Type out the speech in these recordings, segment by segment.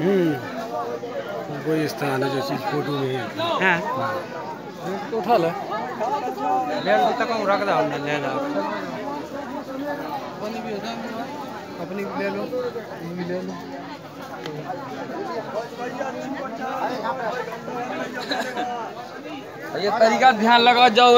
हम्म। कोई स्थान है जैसे फ़ोटो में है। हाँ। तो उठा ले लेन तो तक रख दा हमने ले ला। अपनी भी हो अपनी ले लो भी ले लो। ये तरीका ध्यान लगा जाओ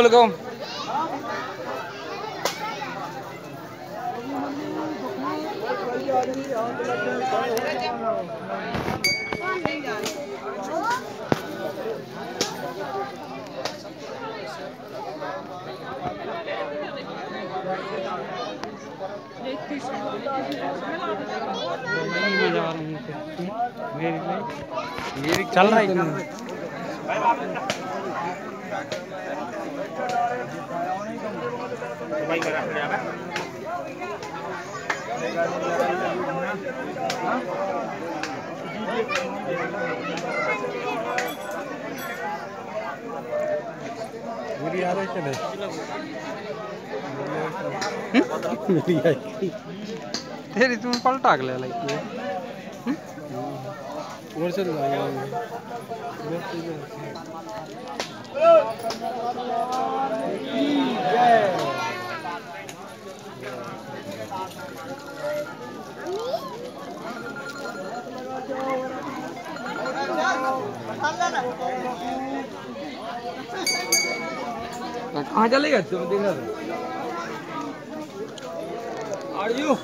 मैं जा रहा हूँ। भाई मेरी चल रहा है काम मेरी आ रही है कि नहीं मेरी आई तेरी तुम पलटा के ले लाई और चल रहा कहाँ चलेगा तुम था आर यू